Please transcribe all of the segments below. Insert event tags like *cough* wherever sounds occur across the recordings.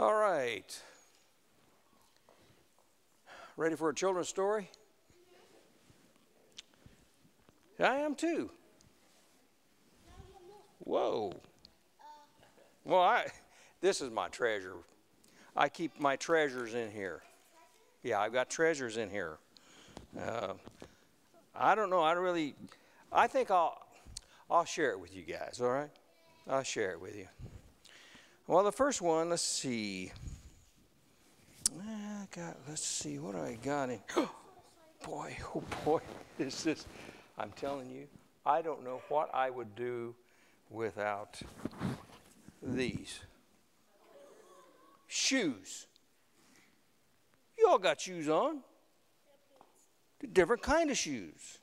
All right. Ready for a children's story? I am too. Whoa. Well, I this is my treasure. I keep my treasures in here. Yeah, I've got treasures in here. Uh, I don't know. I don't really. I think I'll I'll share it with you guys. All right, I'll share it with you. Well, the first one. Let's see. Ah, I got. Let's see. What do I got in? *gasps* boy, oh boy, *laughs* this is. I'm telling you, I don't know what I would do without these shoes. You all got shoes on. Different kind of shoes.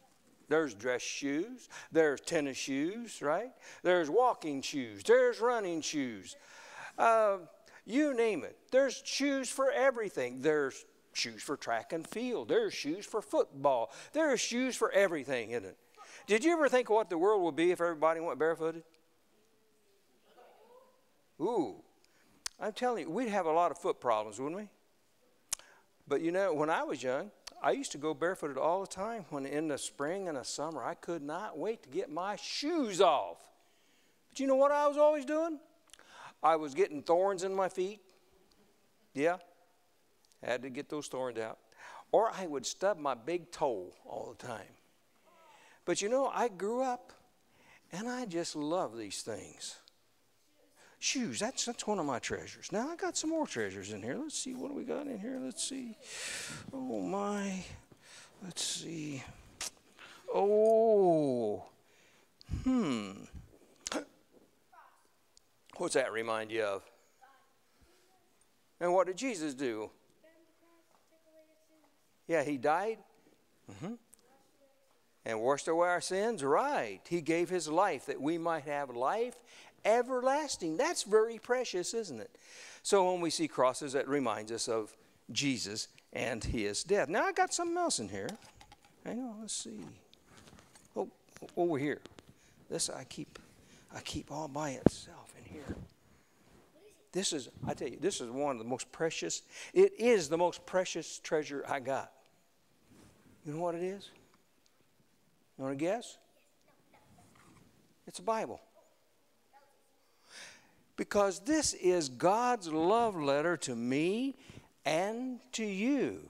There's dress shoes, there's tennis shoes, right? There's walking shoes, there's running shoes. Uh, you name it. There's shoes for everything. There's shoes for track and field. There's shoes for football. There's shoes for everything, isn't it? Did you ever think what the world would be if everybody went barefooted? Ooh, I'm telling you, we'd have a lot of foot problems, wouldn't we? But you know, when I was young, I used to go barefooted all the time. When in the spring and the summer, I could not wait to get my shoes off. But you know what I was always doing? I was getting thorns in my feet. Yeah, had to get those thorns out. Or I would stub my big toe all the time. But you know, I grew up and I just love these things. Shoes, that's, that's one of my treasures. Now, I got some more treasures in here. Let's see, what do we got in here? Let's see. Oh, my. Let's see. Oh. Hmm. What's that remind you of? And what did Jesus do? Yeah, he died. Mm-hmm. And washed away our sins? Right. He gave his life that we might have life everlasting. That's very precious, isn't it? So when we see crosses, that reminds us of Jesus and his death. Now I got something else in here. Hang on, let's see. Oh, over here. This I keep I keep all by itself. This is, I tell you, this is one of the most precious. It is the most precious treasure I got. You know what it is? You want to guess? It's a Bible because this is God's love letter to me and to you.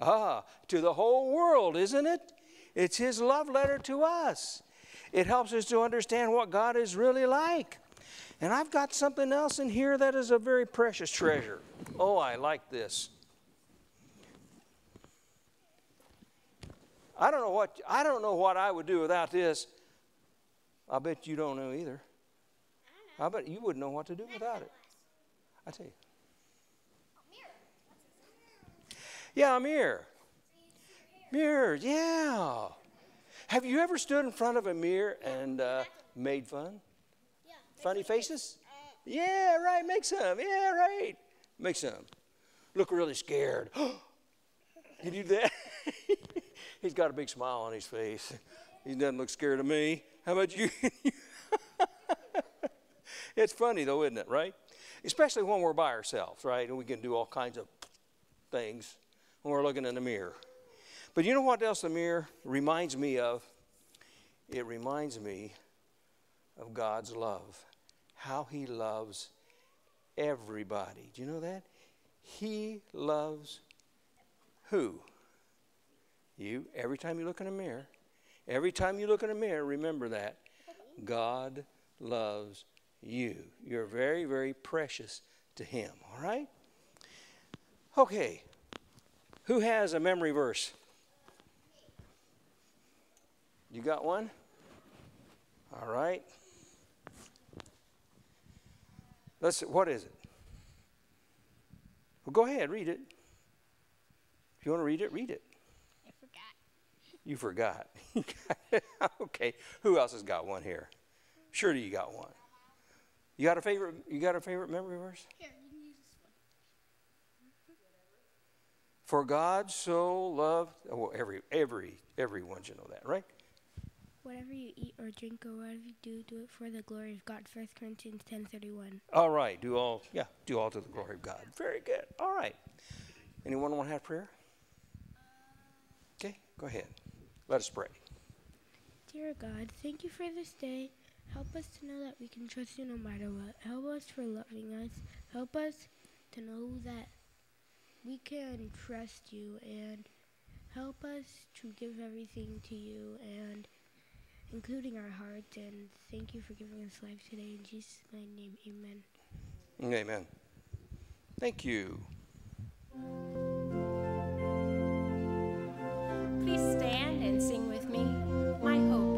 Ah, to the whole world, isn't it? It's His love letter to us. It helps us to understand what God is really like. And I've got something else in here that is a very precious treasure. Oh, I like this. I don't know what I don't know what I would do without this. I bet you don't know either. I bet you wouldn't know what to do without it. I tell you. Yeah, a mirror. Mirror, yeah. Have you ever stood in front of a mirror and uh, made fun? Funny faces? Yeah, right. Make some. Yeah, right. Make some. Look really scared. *gasps* you do that? *laughs* He's got a big smile on his face. He doesn't look scared of me. How about you? *laughs* It's funny though, isn't it, right? Especially when we're by ourselves, right? And we can do all kinds of things when we're looking in the mirror. But you know what else the mirror reminds me of? It reminds me of God's love. How He loves everybody. Do you know that? He loves who? You. Every time you look in a mirror, every time you look in a mirror, remember that. God loves you. You're very, very precious to Him, all right? Okay. Who has a memory verse? You got one? All right. Let's what is it? Well, go ahead, read it. If you want to read it, read it. I forgot. You forgot. *laughs* *laughs* okay. Who else has got one here? Surely you got one. You got a favorite? You got a favorite memory verse? Here, you can use this one. For God so loved. Oh, well, every every everyone should know that, right? Whatever you eat or drink or whatever you do, do it for the glory of God. 1 Corinthians 10:31. All right. Do all, yeah, do all to the glory of God. Very good. All right. Anyone want to have prayer? Okay, go ahead. Let us pray. Dear God, thank you for this day. Help us to know that we can trust you no matter what. Help us for loving us. Help us to know that we can trust you and help us to give everything to you and including our hearts and thank you for giving us life today in Jesus' mighty name. Amen. Amen. Thank you. Please stand and sing with me. My hope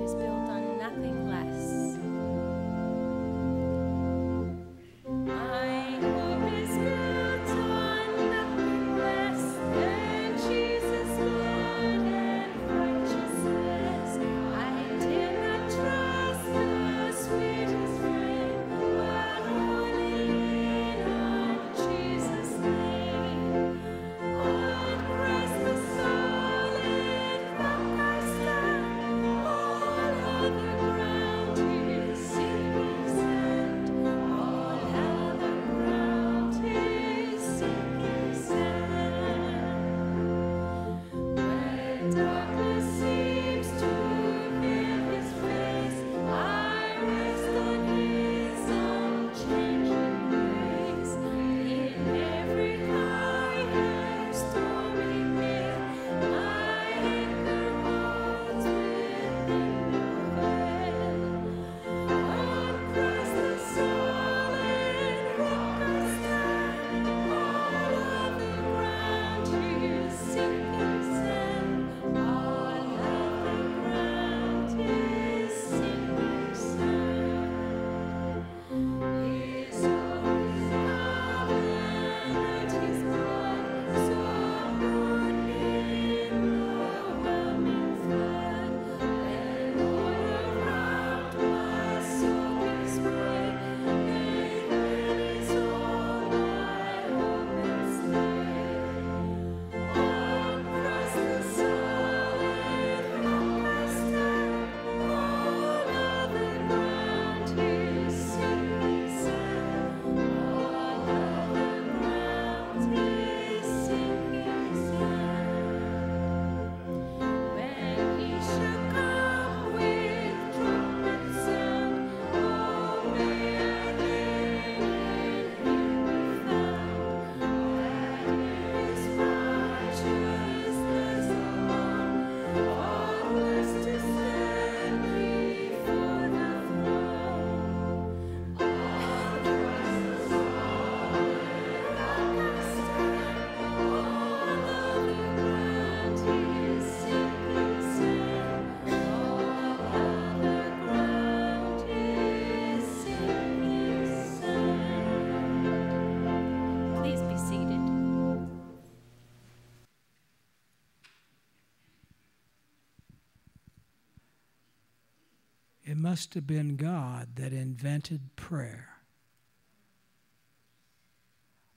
must have been God that invented prayer.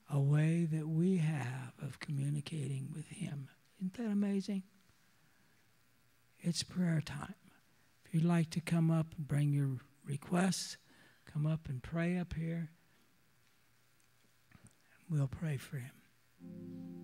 A way that we have of communicating with Him. Isn't that amazing? It's prayer time. If you'd like to come up and bring your requests, come up and pray up here. We'll pray for Him.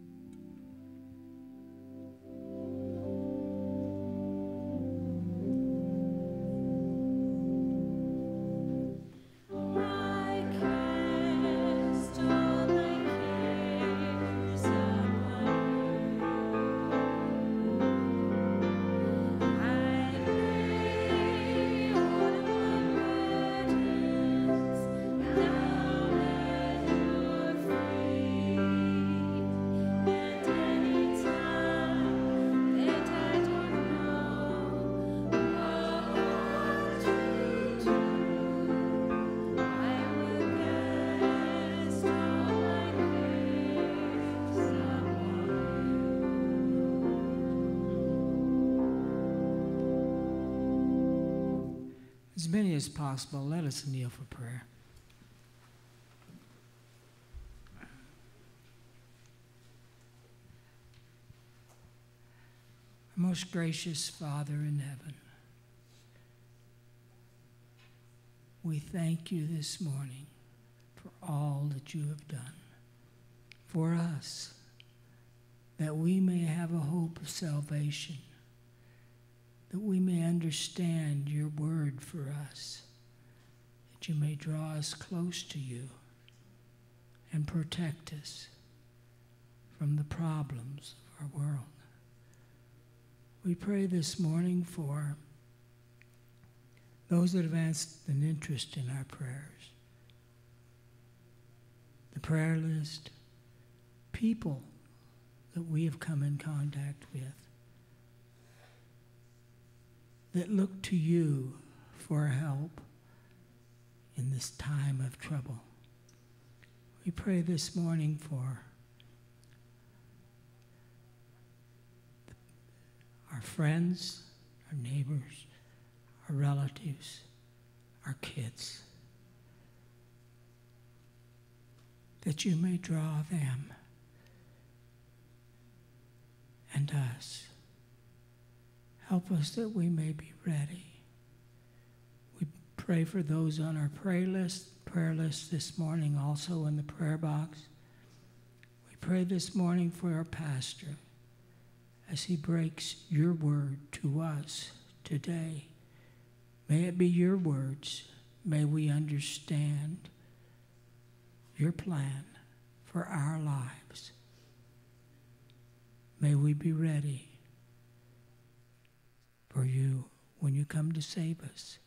Possible, let us kneel for prayer. Most gracious Father in heaven, we thank you this morning for all that you have done for us, that we may have a hope of salvation, that we may understand your word for us, that you may draw us close to you and protect us from the problems of our world. We pray this morning for those that have asked an interest in our prayers, the prayer list, people that we have come in contact with that look to you for help in this time of trouble. We pray this morning for our friends, our neighbors, our relatives, our kids, that you may draw them and us. Help us that we may be ready. Pray for those on our prayer list, prayer list this morning, also in the prayer box. We pray this morning for our pastor as he breaks your word to us today. May it be your words. May we understand your plan for our lives. May we be ready for you when you come to save us.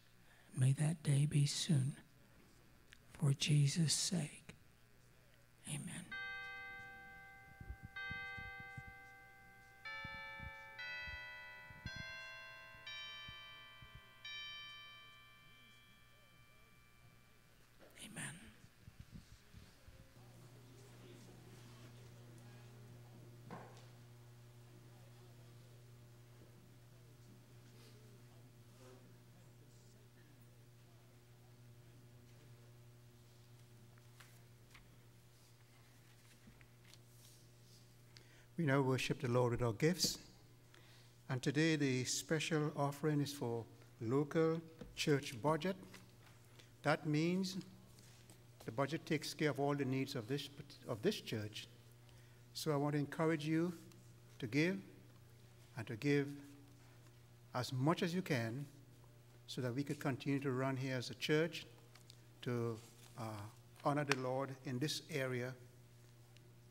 May that day be soon. For Jesus' sake. Amen. We now worship the Lord with our gifts. And today the special offering is for local church budget. That means the budget takes care of all the needs of this, of this church. So I want to encourage you to give and to give as much as you can so that we could continue to run here as a church to uh, honor the Lord in this area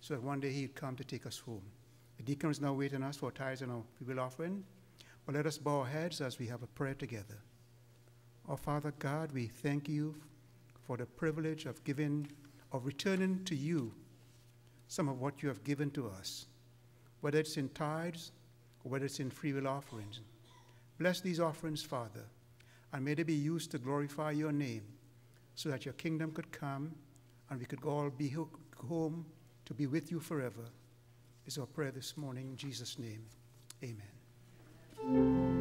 so that one day he'd come to take us home. The deacon is now waiting us for tithes and our people offering. But let us bow our heads as we have a prayer together. Our Father God, we thank you for the privilege of giving, of returning to you some of what you have given to us, whether it's in tithes or whether it's in free will offerings. Bless these offerings, Father, and may they be used to glorify your name so that your kingdom could come and we could all be home to be with you forever. Is our prayer this morning in Jesus' name. Amen.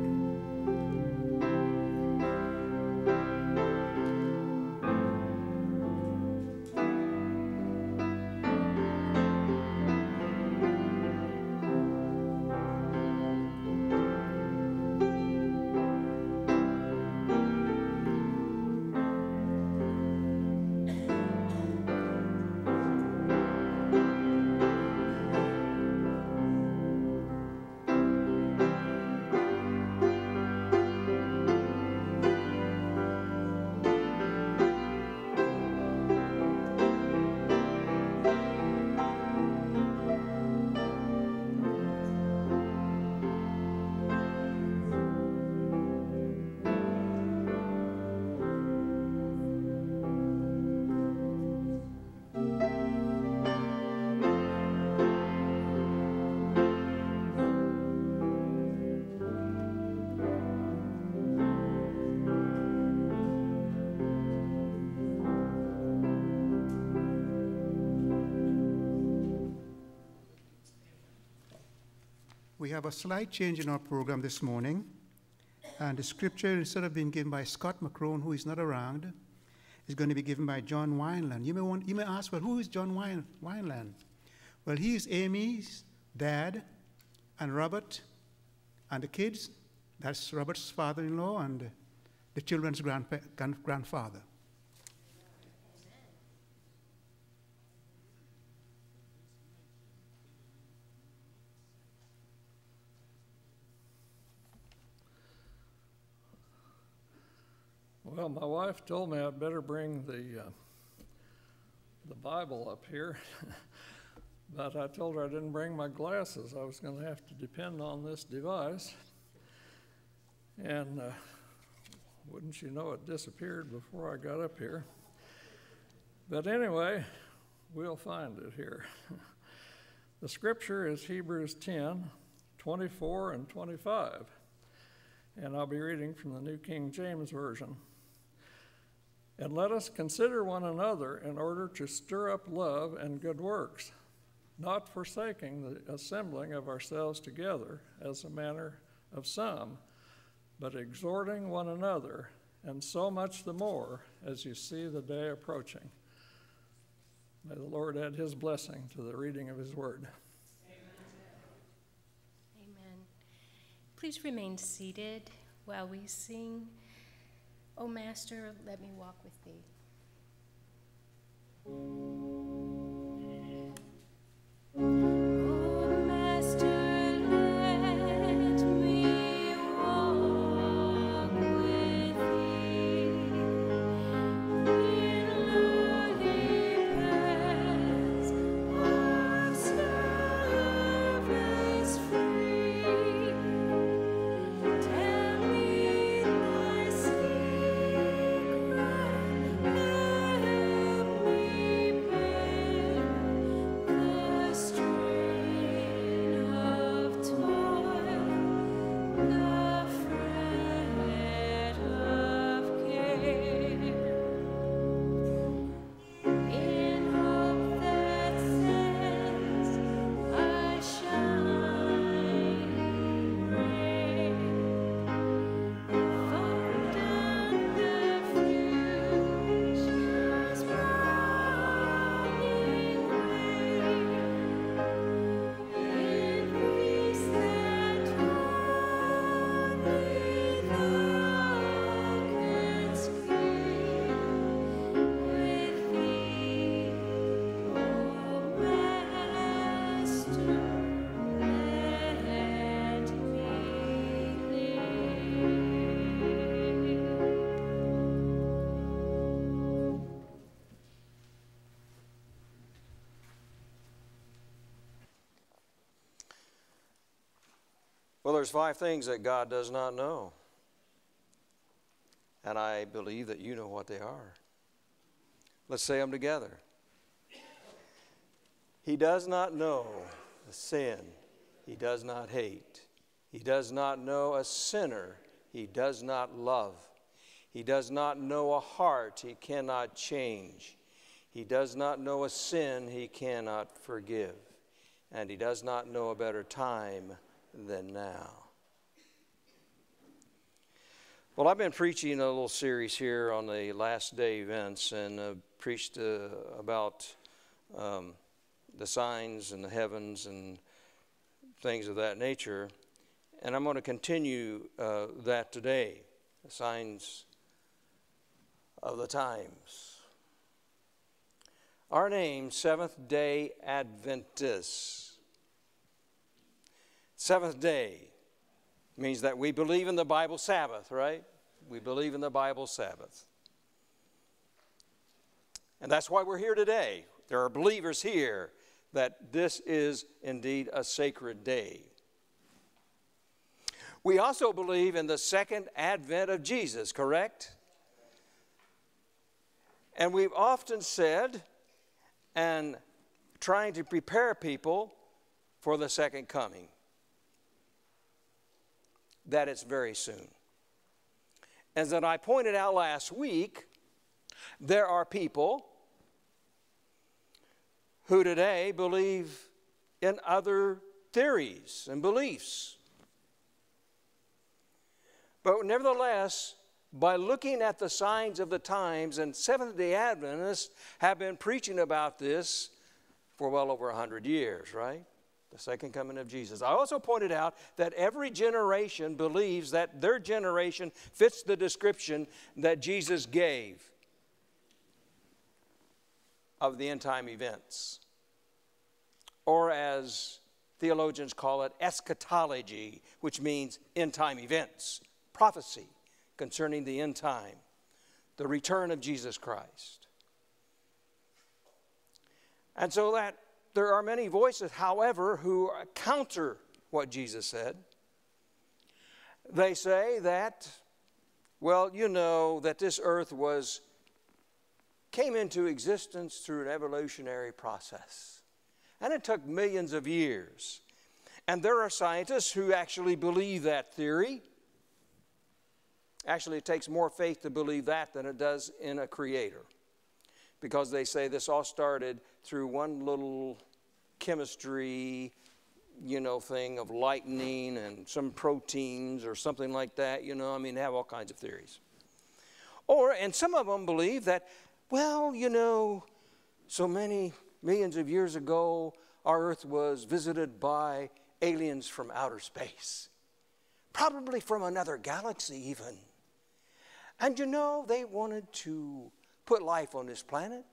Have a slight change in our program this morning. And the scripture, instead of being given by Scott McCrone, who is not around, is going to be given by John Wineland. You may, want, you may ask, well, who is John Wine, Wineland? Well, he is Amy's dad and Robert and the kids. That's Robert's father in law and the children's grandpa, grand, grandfather. Know, my wife told me I'd better bring the, uh, the Bible up here. *laughs* but I told her I didn't bring my glasses. I was going to have to depend on this device. And uh, wouldn't you know, it disappeared before I got up here. But anyway, we'll find it here. *laughs* the scripture is Hebrews 10 24 and 25. And I'll be reading from the New King James Version. And let us consider one another in order to stir up love and good works, not forsaking the assembling of ourselves together as a manner of some, but exhorting one another, and so much the more as you see the day approaching. May the Lord add his blessing to the reading of his word. Amen. Please remain seated while we sing, O Master, let me walk with thee. There's five things that God does not know. And I believe that you know what they are. Let's say them together. He does not know a sin he does not hate. He does not know a sinner he does not love. He does not know a heart he cannot change. He does not know a sin he cannot forgive. And he does not know a better time than now. Well, I've been preaching a little series here on the last day events and uh, preached uh, about um, the signs and the heavens and things of that nature. And I'm going to continue uh, that today the signs of the times. Our name, Seventh day Adventists. Seventh day means that we believe in the Bible Sabbath, right? We believe in the Bible Sabbath. And that's why we're here today. There are believers here that this is indeed a sacred day. We also believe in the second advent of Jesus, correct? And we've often said, and trying to prepare people for the second coming, that it's very soon. As that I pointed out last week, there are people who today believe in other theories and beliefs. But nevertheless, by looking at the signs of the times, and Seventh day Adventists have been preaching about this for well over 100 years, right? The second coming of Jesus. I also pointed out that every generation believes that their generation fits the description that Jesus gave of the end time events. Or as theologians call it, eschatology, which means end time events, prophecy concerning the end time. the return of Jesus Christ. And so that there are many voices, however, who counter what Jesus said. They say that, well, you know, that this earth was came into existence through an evolutionary process. And it took millions of years. And there are scientists who actually believe that theory. Actually, it takes more faith to believe that than it does in a creator. Because they say this all started through one little chemistry, you know, thing of lightning and some proteins or something like that. You know, I mean, they have all kinds of theories. Or, and some of them believe that, well, you know, so many millions of years ago, our Earth was visited by aliens from outer space, probably from another galaxy, even. And you know, they wanted to put life on this planet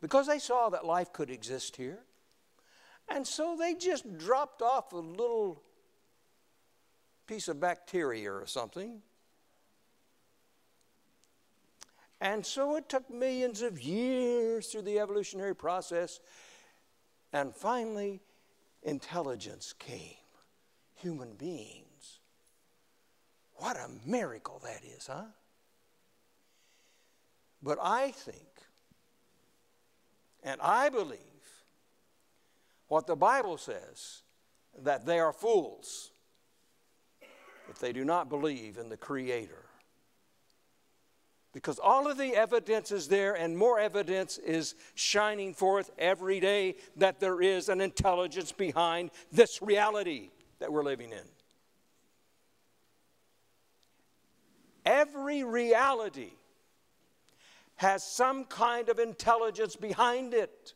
because they saw that life could exist here. And so they just dropped off a little piece of bacteria or something. And so it took millions of years through the evolutionary process. And finally, intelligence came human beings. What a miracle that is, huh? But I think, and I believe, what the Bible says, that they are fools if they do not believe in the Creator. Because all of the evidence is there, and more evidence is shining forth every day that there is an intelligence behind this reality that we're living in. Every reality has some kind of intelligence behind it.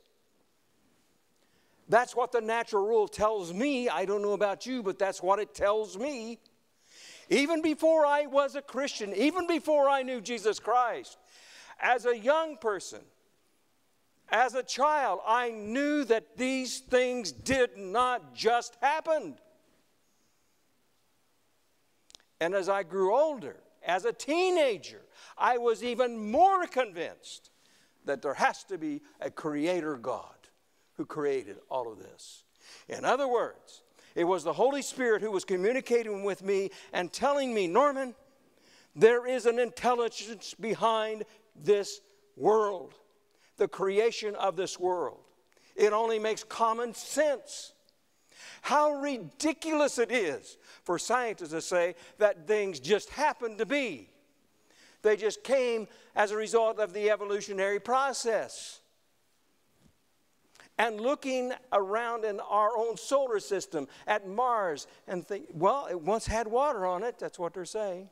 That's what the natural rule tells me. I don't know about you, but that's what it tells me. Even before I was a Christian, even before I knew Jesus Christ, as a young person, as a child, I knew that these things did not just happen. And as I grew older, as a teenager, I was even more convinced that there has to be a creator God who created all of this. In other words, it was the Holy Spirit who was communicating with me and telling me, Norman, there is an intelligence behind this world, the creation of this world. It only makes common sense. How ridiculous it is for scientists to say that things just happen to be. They just came as a result of the evolutionary process and looking around in our own solar system at Mars and think, well, it once had water on it. That's what they're saying.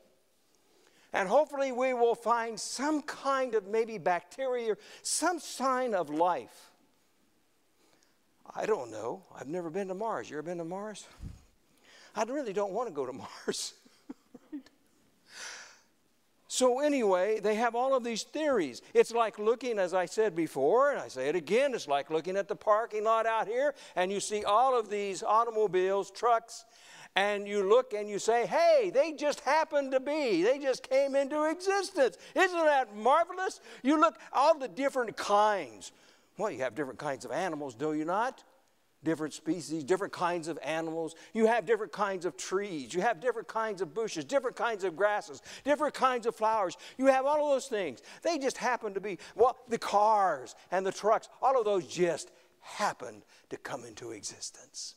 And hopefully, we will find some kind of maybe bacteria, some sign of life. I don't know. I've never been to Mars. You ever been to Mars? I really don't want to go to *laughs* Mars. So, anyway, they have all of these theories. It's like looking, as I said before, and I say it again, it's like looking at the parking lot out here, and you see all of these automobiles, trucks, and you look and you say, hey, they just happened to be. They just came into existence. Isn't that marvelous? You look, all the different kinds. Well, you have different kinds of animals, do you not? Different species, different kinds of animals. You have different kinds of trees. You have different kinds of bushes, different kinds of grasses, different kinds of flowers. You have all of those things. They just happen to be, well, the cars and the trucks, all of those just happened to come into existence.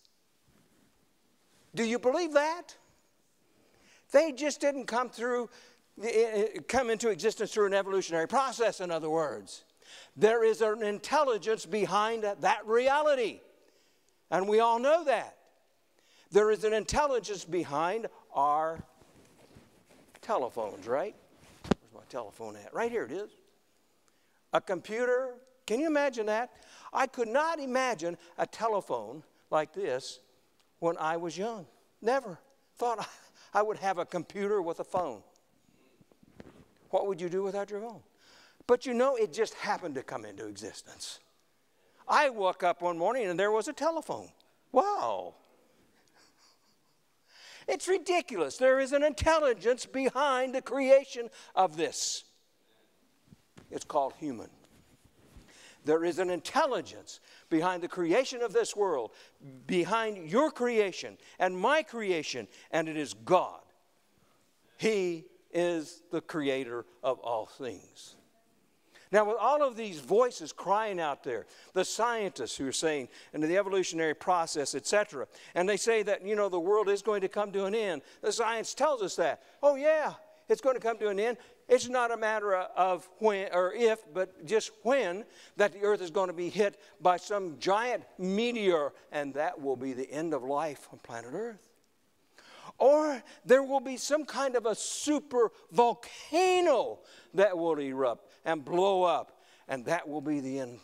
Do you believe that? They just didn't come through, eh, eh, come into existence through an evolutionary process, in other words. There is an intelligence behind that reality. And we all know that. There is an intelligence behind our telephones, right? Where's my telephone at? Right here it is. A computer. Can you imagine that? I could not imagine a telephone like this when I was young. Never thought I would have a computer with a phone. What would you do without your phone? But you know, it just happened to come into existence. I woke up one morning and there was a telephone. Wow. It's ridiculous. There is an intelligence behind the creation of this. It's called human. There is an intelligence behind the creation of this world, behind your creation and my creation, and it is God. He is the creator of all things. Now, with all of these voices crying out there, the scientists who are saying, and the evolutionary process, etc., and they say that, you know, the world is going to come to an end. The science tells us that. Oh, yeah, it's going to come to an end. It's not a matter of when or if, but just when that the earth is going to be hit by some giant meteor, and that will be the end of life on planet Earth. Or there will be some kind of a super volcano that will erupt and blow up, and that will be the end,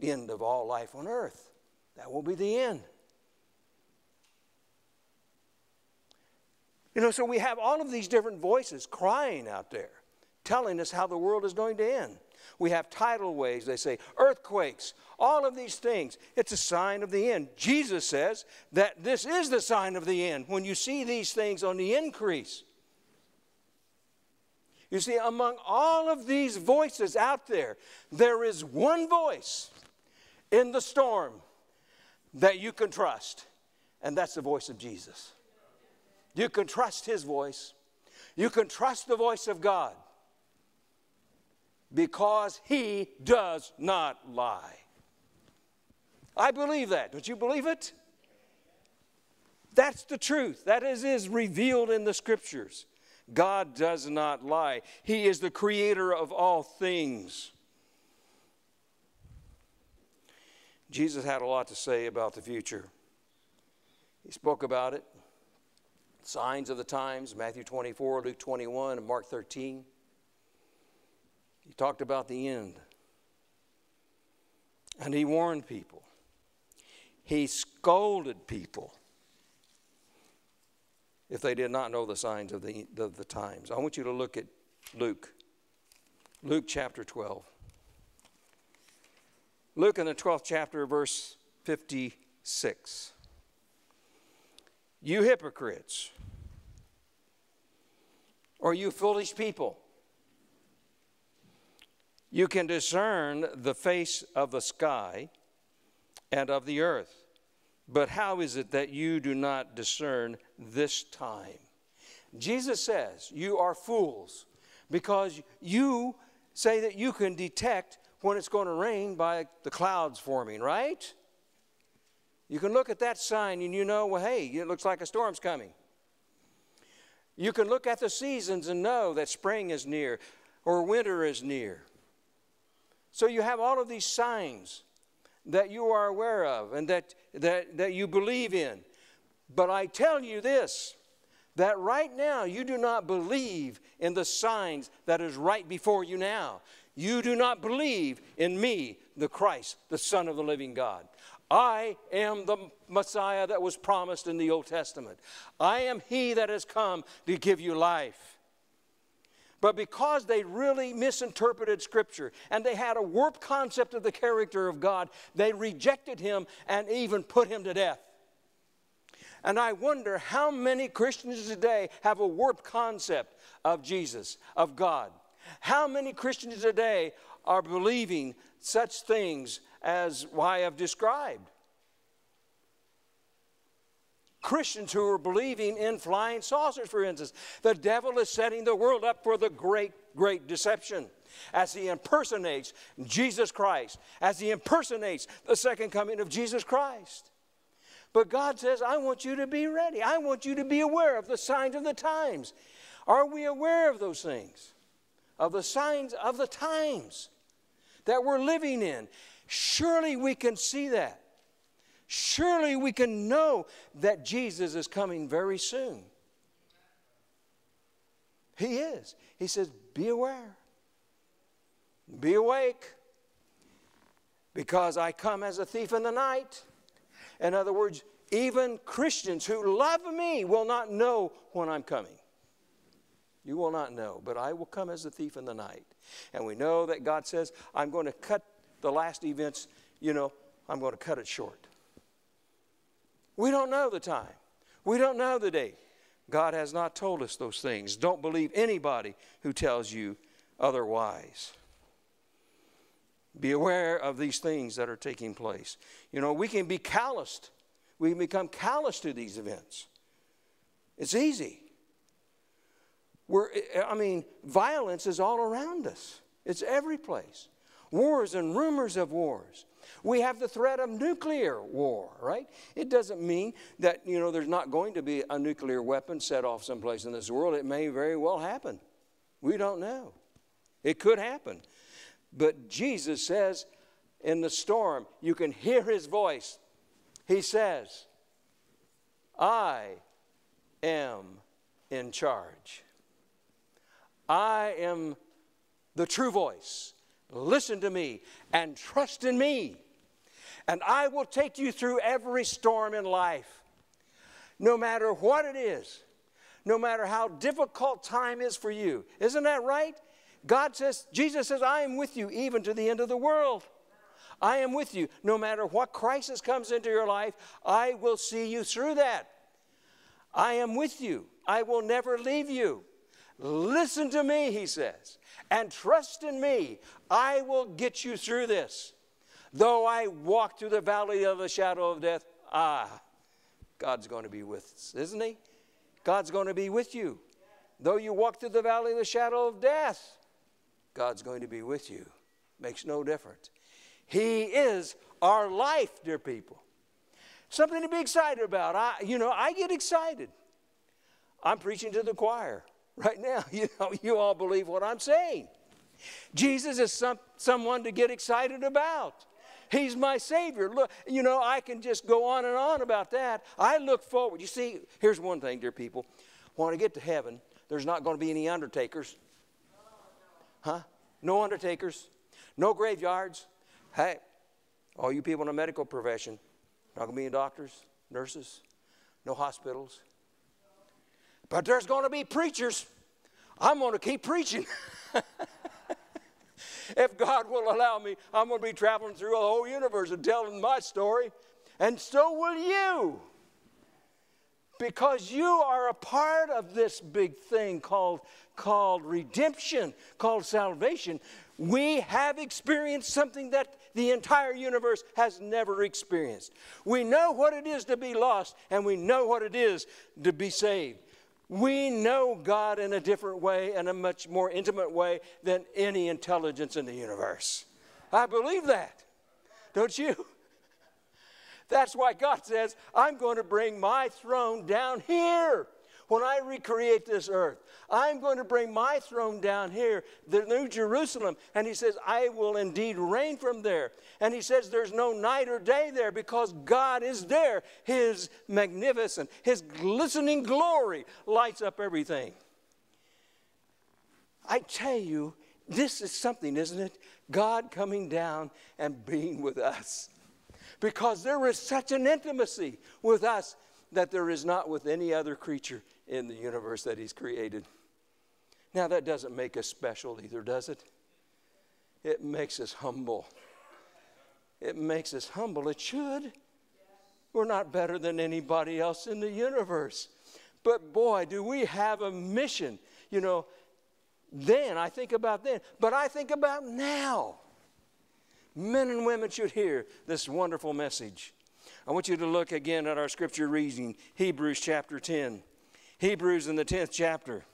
end of all life on earth. That will be the end. You know, so we have all of these different voices crying out there, telling us how the world is going to end. We have tidal waves, they say, earthquakes, all of these things. It's a sign of the end. Jesus says that this is the sign of the end when you see these things on the increase. You see, among all of these voices out there, there is one voice in the storm that you can trust, and that's the voice of Jesus. You can trust his voice, you can trust the voice of God because he does not lie. I believe that. Don't you believe it? That's the truth. That is, is revealed in the scriptures. God does not lie. He is the creator of all things. Jesus had a lot to say about the future. He spoke about it. Signs of the times, Matthew 24, Luke 21, and Mark 13. He talked about the end. And he warned people. He scolded people if they did not know the signs of the, of the times. I want you to look at Luke, Luke chapter 12. Luke in the 12th chapter, verse 56. You hypocrites, or you foolish people, you can discern the face of the sky and of the earth but how is it that you do not discern this time? Jesus says, You are fools because you say that you can detect when it's going to rain by the clouds forming, right? You can look at that sign and you know, well, hey, it looks like a storm's coming. You can look at the seasons and know that spring is near or winter is near. So you have all of these signs that you are aware of and that, that, that you believe in. But I tell you this that right now you do not believe in the signs that is right before you now. You do not believe in me, the Christ, the Son of the living God. I am the Messiah that was promised in the Old Testament. I am He that has come to give you life. But because they really misinterpreted Scripture and they had a warped concept of the character of God, they rejected him and even put him to death. And I wonder how many Christians today have a warped concept of Jesus, of God. How many Christians today are believing such things as I have described? Christians who are believing in flying saucers, for instance. The devil is setting the world up for the great, great deception as he impersonates Jesus Christ, as he impersonates the second coming of Jesus Christ. But God says, I want you to be ready. I want you to be aware of the signs of the times. Are we aware of those things? Of the signs of the times that we're living in? Surely we can see that. Surely we can know that Jesus is coming very soon. He is. He says, Be aware, be awake, because I come as a thief in the night. In other words, even Christians who love me will not know when I'm coming. You will not know, but I will come as a thief in the night. And we know that God says, I'm going to cut the last events, you know, I'm going to cut it short. We don't know the time. We don't know the date. God has not told us those things. Don't believe anybody who tells you otherwise. Be aware of these things that are taking place. You know, we can be calloused. We can become callous to these events. It's easy. We're, I mean, violence is all around us, it's every place. Wars and rumors of wars. We have the threat of nuclear war, right? It doesn't mean that, you know, there's not going to be a nuclear weapon set off someplace in this world. It may very well happen. We don't know. It could happen. But Jesus says in the storm, you can hear his voice. He says, I am in charge. I am the true voice. Listen to me and trust in me. And I will take you through every storm in life, no matter what it is, no matter how difficult time is for you. Isn't that right? God says, Jesus says, I am with you even to the end of the world. I am with you. No matter what crisis comes into your life, I will see you through that. I am with you. I will never leave you. Listen to me, he says, and trust in me. I will get you through this. Though I walk through the valley of the shadow of death, ah, God's going to be with us, isn't he? God's going to be with you. Though you walk through the valley of the shadow of death, God's going to be with you. Makes no difference. He is our life, dear people. Something to be excited about. I, you know, I get excited. I'm preaching to the choir right now. *laughs* You know, you all believe what I'm saying. Jesus is some, someone to get excited about. He's my Savior. Look, you know, I can just go on and on about that. I look forward. You see, here's one thing, dear people. When I get to heaven, there's not going to be any undertakers. Huh? No undertakers, no graveyards. Hey, all you people in the medical profession, not going to be any doctors, nurses, no hospitals. But there's going to be preachers. I'm going to keep preaching. *laughs* if God will allow me, I'm going to be traveling through the whole universe and telling my story. And so will you. Because you are a part of this big thing called, called redemption, called salvation. We have experienced something that the entire universe has never experienced. We know what it is to be lost, and we know what it is to be saved. We know God in a different way and a much more intimate way than any intelligence in the universe. I believe that. Don't you? *laughs* That's why God says, I'm going to bring my throne down here when I recreate this earth. I'm going to bring my throne down here, the New Jerusalem. And he says, I will indeed reign from there. And he says, there's no night or day there because God is there. His magnificent, his glistening glory lights up everything. I tell you, this is something, isn't it? God coming down and being with us. Because there is such an intimacy with us that there is not with any other creature in the universe that He's created. Now, that doesn't make us special either, does it? It makes us humble. It makes us humble. It should. We're not better than anybody else in the universe. But boy, do we have a mission. You know, then, I think about then, but I think about now. Men and women should hear this wonderful message. I want you to look again at our scripture reading, Hebrews chapter 10. Hebrews in the 10th chapter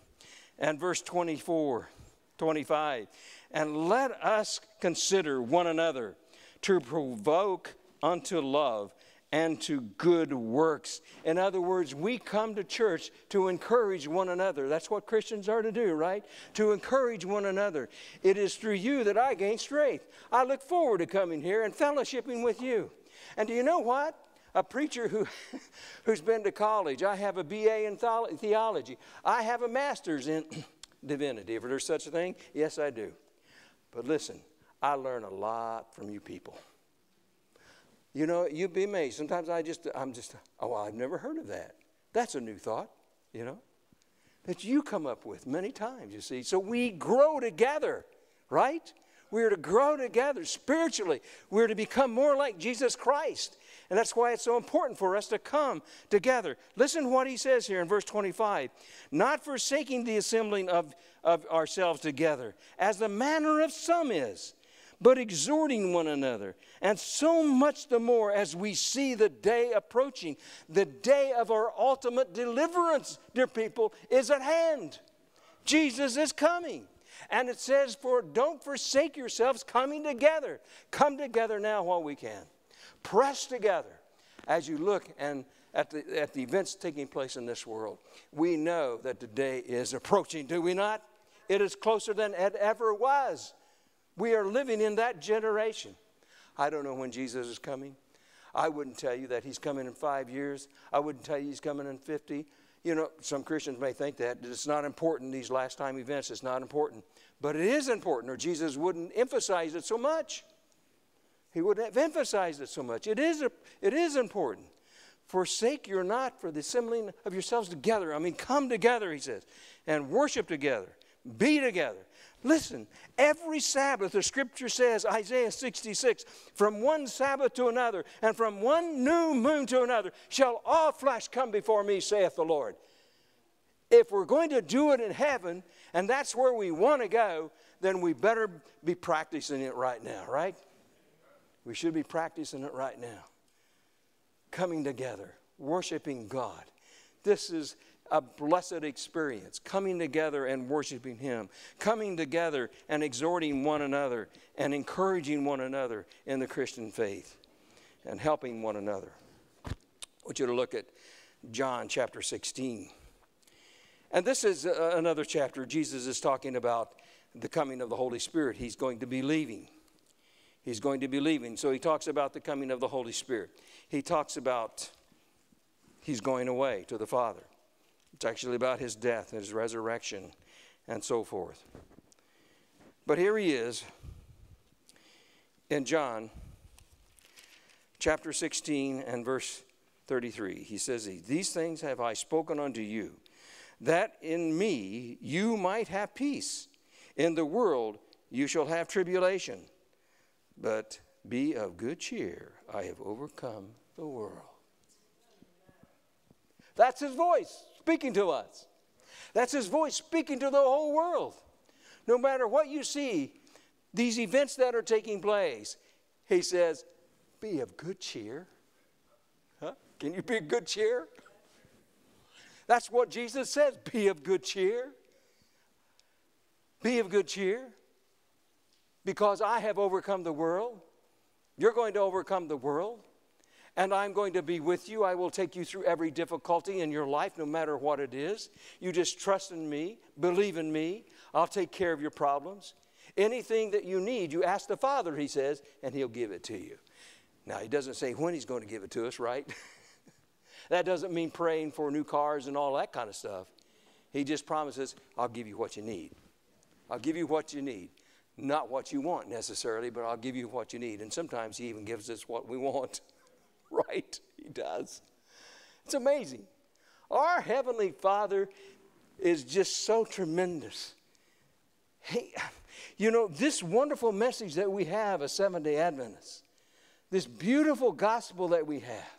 and verse 24, 25. And let us consider one another to provoke unto love and to good works. In other words, we come to church to encourage one another. That's what Christians are to do, right? To encourage one another. It is through you that I gain strength. I look forward to coming here and fellowshipping with you. And do you know what? A preacher who, *laughs* who's been to college. I have a BA in theology. I have a master's in *clears throat* divinity. If there's such a thing, yes, I do. But listen, I learn a lot from you people. You know, you'd be amazed. Sometimes I just, I'm just, oh, I've never heard of that. That's a new thought, you know, that you come up with many times, you see. So we grow together, right? We're to grow together spiritually. We're to become more like Jesus Christ. And that's why it's so important for us to come together. Listen to what he says here in verse 25 not forsaking the assembling of, of ourselves together, as the manner of some is, but exhorting one another. And so much the more as we see the day approaching. The day of our ultimate deliverance, dear people, is at hand. Jesus is coming. And it says, For don't forsake yourselves coming together. Come together now while we can. Press together as you look and at the, at the events taking place in this world. We know that the day is approaching, do we not? It is closer than it ever was. We are living in that generation. I don't know when Jesus is coming. I wouldn't tell you that he's coming in five years. I wouldn't tell you he's coming in 50. You know, some Christians may think that it's not important, these last time events, it's not important. But it is important, or Jesus wouldn't emphasize it so much. He wouldn't have emphasized it so much. It is, a, it is important. Forsake your not for the assembling of yourselves together. I mean, come together, he says, and worship together, be together. Listen, every Sabbath, the scripture says, Isaiah 66, from one Sabbath to another, and from one new moon to another, shall all flesh come before me, saith the Lord. If we're going to do it in heaven, and that's where we want to go, then we better be practicing it right now, right? We should be practicing it right now. Coming together, worshiping God. This is a blessed experience, coming together and worshiping Him, coming together and exhorting one another and encouraging one another in the Christian faith and helping one another. I want you to look at John chapter 16. And this is uh, another chapter. Jesus is talking about the coming of the Holy Spirit. He's going to be leaving. He's going to be leaving. So he talks about the coming of the Holy Spirit. He talks about he's going away to the Father. It's actually about his death and his resurrection and so forth. But here he is in John chapter 16 and verse 33. He says, These things have I spoken unto you, that in me you might have peace. In the world you shall have tribulation but be of good cheer. I have overcome the world. That's his voice speaking to us. That's his voice speaking to the whole world. No matter what you see, these events that are taking place, he says, be of good cheer. Huh? Can you be of good cheer? That's what Jesus says be of good cheer. Be of good cheer because I have overcome the world. You're going to overcome the world, and I'm going to be with you. I will take you through every difficulty in your life, no matter what it is. You just trust in me, believe in me. I'll take care of your problems. Anything that you need, you ask the Father, he says, and he'll give it to you. Now, he doesn't say when he's going to give it to us, right? *laughs* that doesn't mean praying for new cars and all that kind of stuff. He just promises, I'll give you what you need. I'll give you what you need not what you want necessarily, but I'll give you what you need. And sometimes He even gives us what we want. *laughs* right? He does. It's amazing. Our Heavenly Father is just so tremendous. Hey, you know, this wonderful message that we have as Seven day Adventists, this beautiful gospel that we have,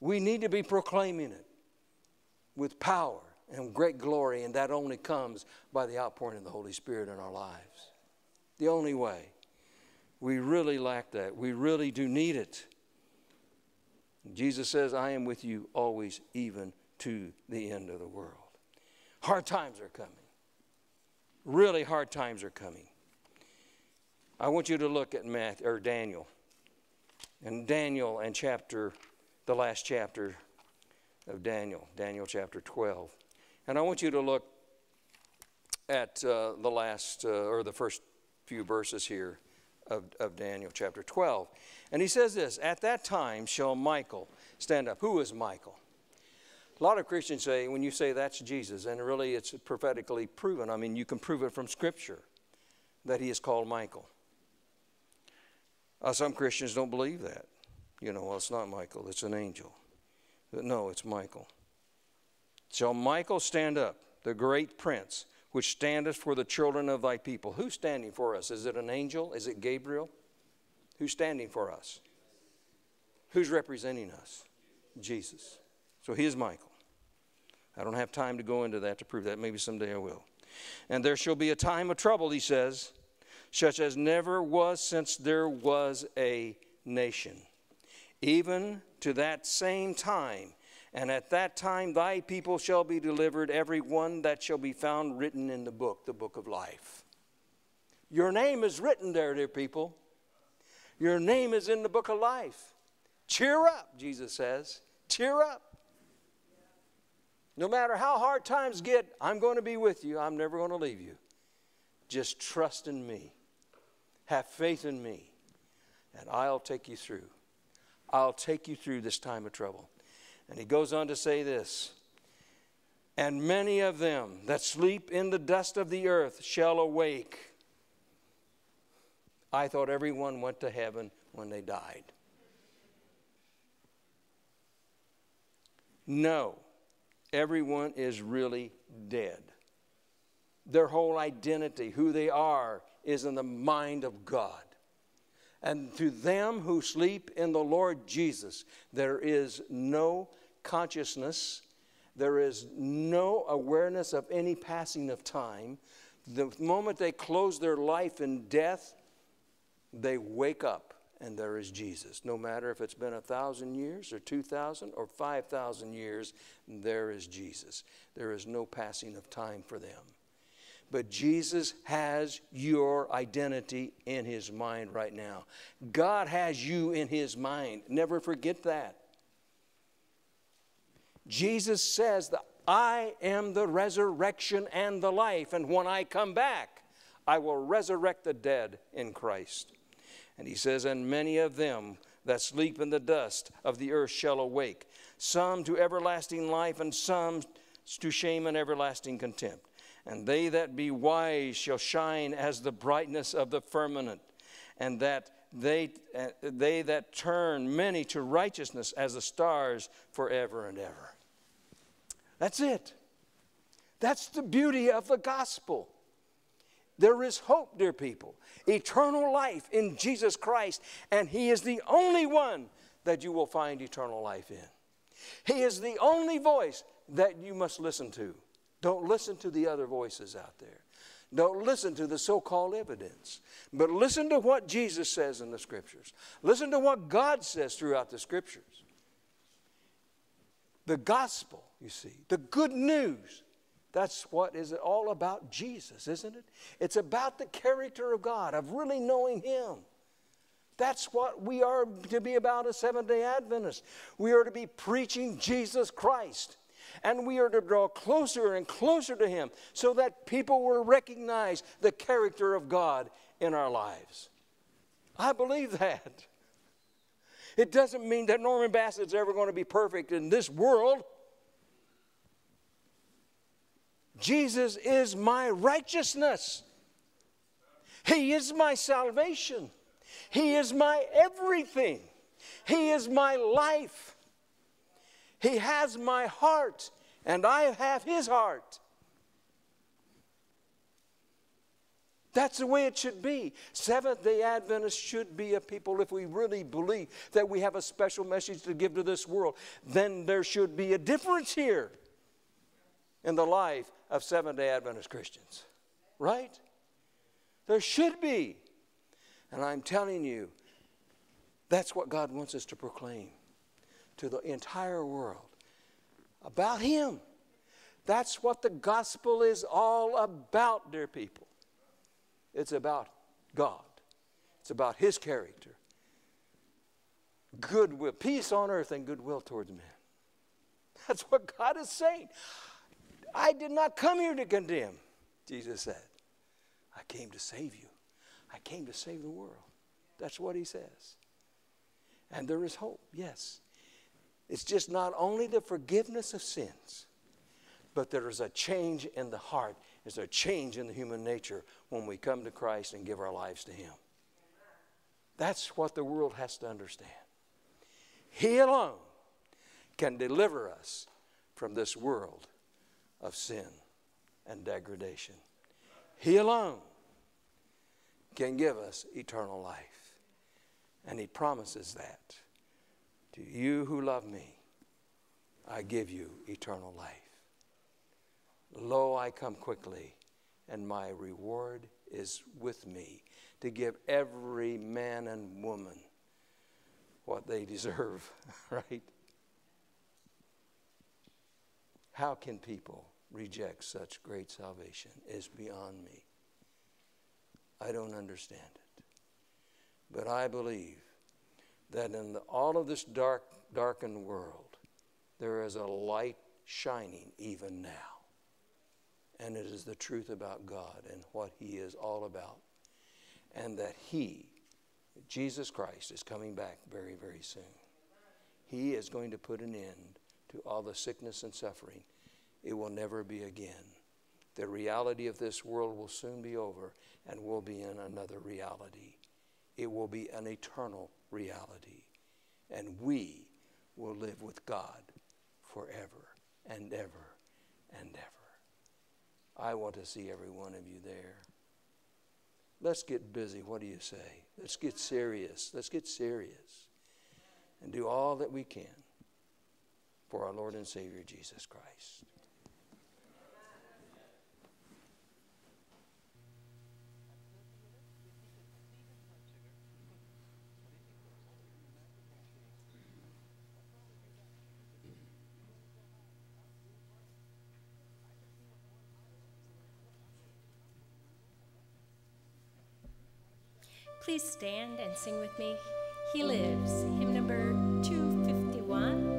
we need to be proclaiming it with power and great glory, and that only comes by the outpouring of the Holy Spirit in our lives. The only way. We really lack that. We really do need it. Jesus says, I am with you always, even to the end of the world. Hard times are coming. Really hard times are coming. I want you to look at Matthew, or Daniel. And Daniel and chapter, the last chapter of Daniel, Daniel chapter 12. And I want you to look at uh, the last, uh, or the first few verses here of, of Daniel chapter 12. And he says this At that time shall Michael stand up. Who is Michael? A lot of Christians say, when you say that's Jesus, and really it's prophetically proven. I mean, you can prove it from Scripture that he is called Michael. Uh, some Christians don't believe that. You know, well, it's not Michael, it's an angel. But no, it's Michael. Shall Michael stand up, the great prince, which standeth for the children of thy people? Who's standing for us? Is it an angel? Is it Gabriel? Who's standing for us? Who's representing us? Jesus. So he is Michael. I don't have time to go into that to prove that. Maybe someday I will. And there shall be a time of trouble, he says, such as never was since there was a nation. Even to that same time, and at that time thy people shall be delivered, every one that shall be found written in the book, the book of life. Your name is written there, dear people. Your name is in the book of life. Cheer up, Jesus says. Cheer up. No matter how hard times get, I'm going to be with you. I'm never going to leave you. Just trust in me. Have faith in me, and I'll take you through. I'll take you through this time of trouble. And he goes on to say this And many of them that sleep in the dust of the earth shall awake. I thought everyone went to heaven when they died. No, everyone is really dead. Their whole identity, who they are, is in the mind of God. And to them who sleep in the Lord Jesus, there is no consciousness, there is no awareness of any passing of time. The moment they close their life in death, they wake up and there is Jesus. No matter if it's been a thousand years or two thousand or five thousand years, there is Jesus. There is no passing of time for them. But Jesus has your identity in his mind right now. God has you in his mind. Never forget that. Jesus says that I am the resurrection and the life, and when I come back, I will resurrect the dead in Christ. And he says, And many of them that sleep in the dust of the earth shall awake, some to everlasting life, and some to shame and everlasting contempt. And they that be wise shall shine as the brightness of the firmament, and that they, uh, they that turn many to righteousness as the stars forever and ever. That's it. That's the beauty of the gospel. There is hope, dear people, eternal life in Jesus Christ, and He is the only one that you will find eternal life in. He is the only voice that you must listen to. Don't listen to the other voices out there. Don't listen to the so called evidence, but listen to what Jesus says in the scriptures. Listen to what God says throughout the scriptures. The gospel, you see, the good news. That's what is it all about Jesus, isn't it? It's about the character of God, of really knowing Him. That's what we are to be about as Seventh day Adventists. We are to be preaching Jesus Christ. And we are to draw closer and closer to Him so that people will recognize the character of God in our lives. I believe that. It doesn't mean that Norman Bassett's ever going to be perfect in this world. Jesus is my righteousness. He is my salvation. He is my everything. He is my life. He has my heart, and I have His heart. That's the way it should be. Seventh day Adventists should be a people, if we really believe that we have a special message to give to this world, then there should be a difference here in the life of Seventh day Adventist Christians. Right? There should be. And I'm telling you, that's what God wants us to proclaim to the entire world about Him. That's what the gospel is all about, dear people. It's about God, it's about His character. Goodwill, peace on earth and goodwill towards men. That's what God is saying. I did not come here to condemn, Jesus said. I came to save you. I came to save the world. That's what he says. And there is hope, yes. It's just not only the forgiveness of sins, but there is a change in the heart. There's a change in the human nature when we come to Christ and give our lives to Him. That's what the world has to understand. He alone can deliver us from this world of sin and degradation. He alone can give us eternal life. And he promises that. To you who love me, I give you eternal life. Lo, I come quickly, and my reward is with me to give every man and woman what they deserve, *laughs* right? How can people reject such great salvation? Is beyond me. I don't understand it. But I believe that in the, all of this dark, darkened world, there is a light shining even now. And it is the truth about God and what He is all about. And that He, Jesus Christ, is coming back very, very soon. He is going to put an end to all the sickness and suffering. It will never be again. The reality of this world will soon be over, and we'll be in another reality. It will be an eternal reality. And we will live with God forever and ever and ever. I want to see every one of you there. Let's get busy. What do you say? Let's get serious. Let's get serious and do all that we can for our Lord and Savior Jesus Christ. Please stand and sing with me. He lives. Hymn number 251.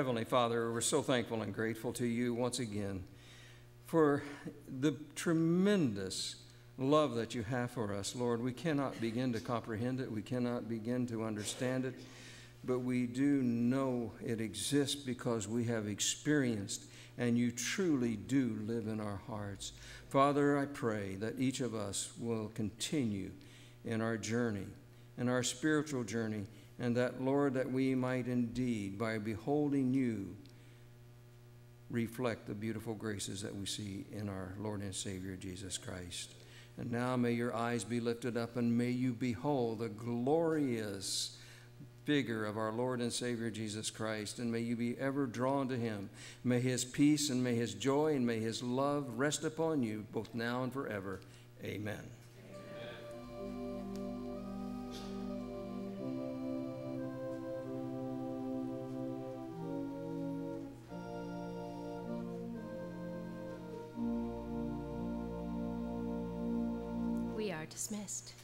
Heavenly Father, we're so thankful and grateful to you once again for the tremendous love that you have for us, Lord. We cannot begin to comprehend it, we cannot begin to understand it, but we do know it exists because we have experienced and you truly do live in our hearts. Father, I pray that each of us will continue in our journey, in our spiritual journey, and that, Lord, that we might indeed, by beholding you, reflect the beautiful graces that we see in our Lord and Savior Jesus Christ. And now may your eyes be lifted up and may you behold the glorious figure of our Lord and Savior Jesus Christ, and may you be ever drawn to him. May his peace and may his joy and may his love rest upon you both now and forever. Amen. Dismissed.